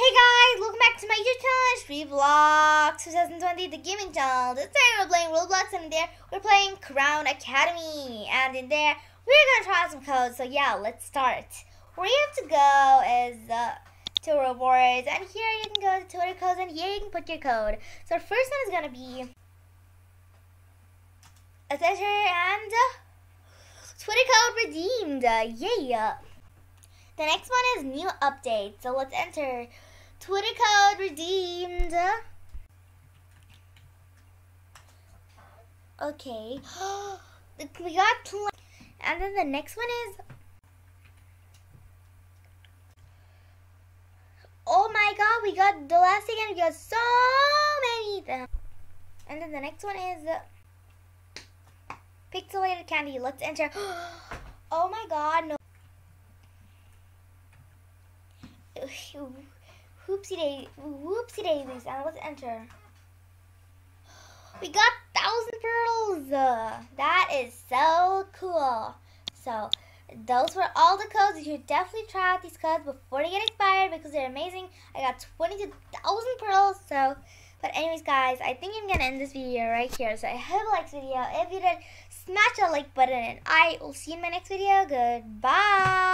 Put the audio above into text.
Hey guys, welcome back to my YouTube channel, Shree Vlogs 2020, the gaming channel. This time we're playing Roblox and in there we're playing Crown Academy. And in there we're gonna try some codes, so yeah, let's start. Where you have to go is uh, to rewards, and here you can go to Twitter codes, and here you can put your code. So first one is gonna be a enter and uh, Twitter code redeemed. Uh, yeah. The next one is new update. So let's enter Twitter code redeemed. Okay. we got two. And then the next one is. Oh my god, we got the last thing and we got so many them. And then the next one is. Pixelated candy. Let's enter. Oh my god, no. Whoopsie daisy, whoopsie daisies, and let's enter. We got thousand pearls. That is so cool. So those were all the codes. You should definitely try out these codes before they get expired because they're amazing. I got 22,000 pearls. So, but anyways, guys, I think I'm gonna end this video right here. So I hope you liked this video. If you did, smash that like button, and I will see you in my next video. Goodbye.